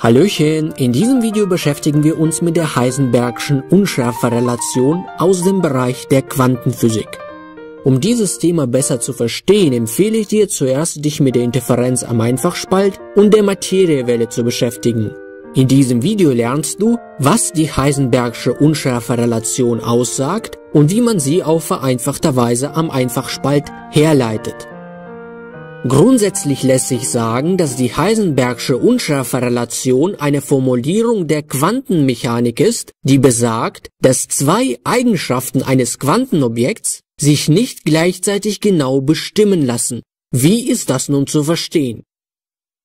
Hallöchen, in diesem Video beschäftigen wir uns mit der Heisenbergschen Unschärferelation aus dem Bereich der Quantenphysik. Um dieses Thema besser zu verstehen, empfehle ich dir zuerst, dich mit der Interferenz am Einfachspalt und der Materiewelle zu beschäftigen. In diesem Video lernst du, was die Heisenbergsche Unschärferelation aussagt und wie man sie auf vereinfachter Weise am Einfachspalt herleitet. Grundsätzlich lässt sich sagen, dass die Heisenbergsche Unschärferelation eine Formulierung der Quantenmechanik ist, die besagt, dass zwei Eigenschaften eines Quantenobjekts sich nicht gleichzeitig genau bestimmen lassen. Wie ist das nun zu verstehen?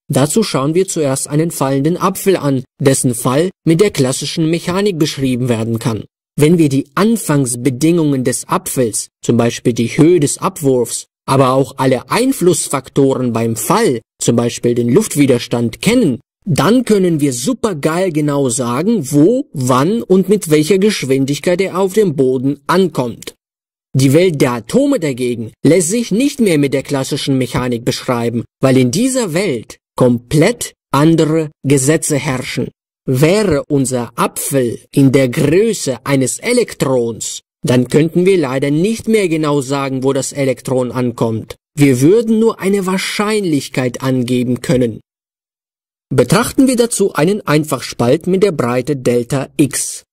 Dazu schauen wir zuerst einen fallenden Apfel an, dessen Fall mit der klassischen Mechanik beschrieben werden kann. Wenn wir die Anfangsbedingungen des Apfels, zum Beispiel die Höhe des Abwurfs, aber auch alle Einflussfaktoren beim Fall, zum Beispiel den Luftwiderstand, kennen, dann können wir supergeil genau sagen, wo, wann und mit welcher Geschwindigkeit er auf dem Boden ankommt. Die Welt der Atome dagegen lässt sich nicht mehr mit der klassischen Mechanik beschreiben, weil in dieser Welt komplett andere Gesetze herrschen. Wäre unser Apfel in der Größe eines Elektrons, dann könnten wir leider nicht mehr genau sagen, wo das Elektron ankommt. Wir würden nur eine Wahrscheinlichkeit angeben können. Betrachten wir dazu einen Einfachspalt mit der Breite Delta x.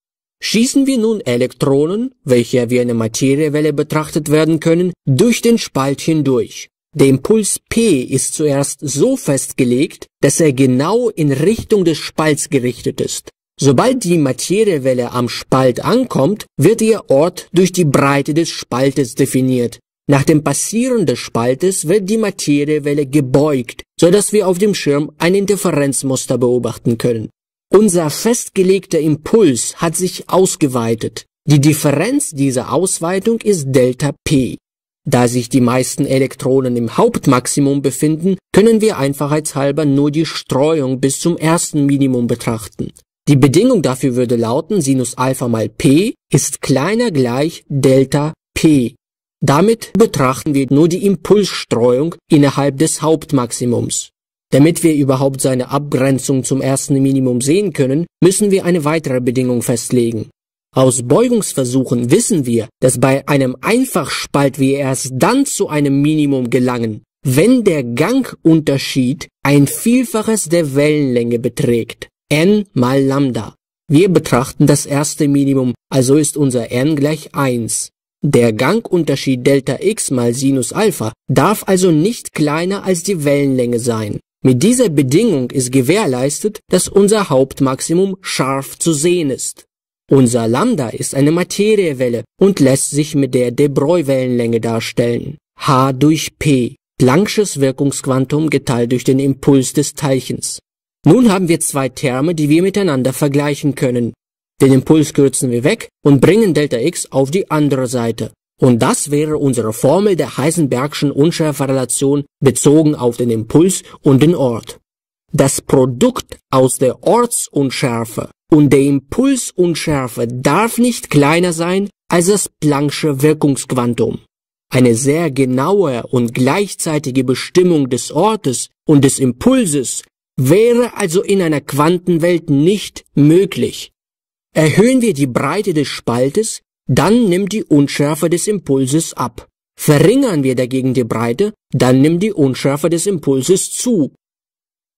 Schießen wir nun Elektronen, welche wie eine Materiewelle betrachtet werden können, durch den Spalt hindurch. Der Impuls P ist zuerst so festgelegt, dass er genau in Richtung des Spalts gerichtet ist. Sobald die Materiewelle am Spalt ankommt, wird ihr Ort durch die Breite des Spaltes definiert. Nach dem Passieren des Spaltes wird die Materiewelle gebeugt, so dass wir auf dem Schirm ein Interferenzmuster beobachten können. Unser festgelegter Impuls hat sich ausgeweitet. Die Differenz dieser Ausweitung ist Delta P. Da sich die meisten Elektronen im Hauptmaximum befinden, können wir einfachheitshalber nur die Streuung bis zum ersten Minimum betrachten. Die Bedingung dafür würde lauten, Sinus Alpha mal P ist kleiner gleich Delta P. Damit betrachten wir nur die Impulsstreuung innerhalb des Hauptmaximums. Damit wir überhaupt seine Abgrenzung zum ersten Minimum sehen können, müssen wir eine weitere Bedingung festlegen. Aus Beugungsversuchen wissen wir, dass bei einem Einfachspalt wir erst dann zu einem Minimum gelangen, wenn der Gangunterschied ein Vielfaches der Wellenlänge beträgt n mal Lambda. Wir betrachten das erste Minimum, also ist unser n gleich 1. Der Gangunterschied Delta x mal Sinus Alpha darf also nicht kleiner als die Wellenlänge sein. Mit dieser Bedingung ist gewährleistet, dass unser Hauptmaximum scharf zu sehen ist. Unser Lambda ist eine Materiewelle und lässt sich mit der De Broglie-Wellenlänge darstellen. h durch p, Planck'sches Wirkungsquantum geteilt durch den Impuls des Teilchens. Nun haben wir zwei Terme, die wir miteinander vergleichen können. Den Impuls kürzen wir weg und bringen Delta x auf die andere Seite. Und das wäre unsere Formel der Heisenbergschen Unschärferelation bezogen auf den Impuls und den Ort. Das Produkt aus der Ortsunschärfe und der Impulsunschärfe darf nicht kleiner sein als das Planck'sche Wirkungsquantum. Eine sehr genaue und gleichzeitige Bestimmung des Ortes und des Impulses wäre also in einer Quantenwelt nicht möglich. Erhöhen wir die Breite des Spaltes, dann nimmt die Unschärfe des Impulses ab. Verringern wir dagegen die Breite, dann nimmt die Unschärfe des Impulses zu.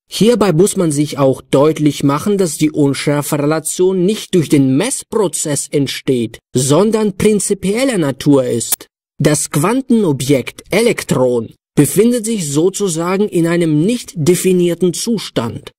Hierbei muss man sich auch deutlich machen, dass die Unschärferelation nicht durch den Messprozess entsteht, sondern prinzipieller Natur ist. Das Quantenobjekt Elektron befindet sich sozusagen in einem nicht definierten Zustand.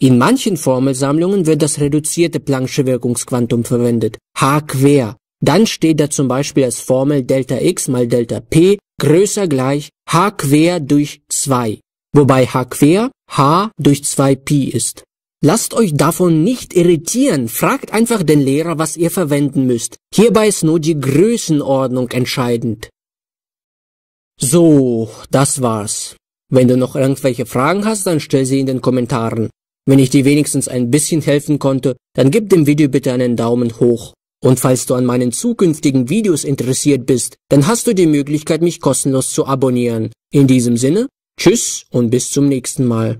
In manchen Formelsammlungen wird das reduzierte Planck'sche Wirkungsquantum verwendet, H quer. Dann steht da zum Beispiel als Formel Delta x mal Delta p größer gleich H quer durch 2, wobei H quer H durch 2pi ist. Lasst euch davon nicht irritieren, fragt einfach den Lehrer, was ihr verwenden müsst. Hierbei ist nur die Größenordnung entscheidend. So, das war's. Wenn du noch irgendwelche Fragen hast, dann stell sie in den Kommentaren. Wenn ich dir wenigstens ein bisschen helfen konnte, dann gib dem Video bitte einen Daumen hoch. Und falls du an meinen zukünftigen Videos interessiert bist, dann hast du die Möglichkeit, mich kostenlos zu abonnieren. In diesem Sinne, tschüss und bis zum nächsten Mal.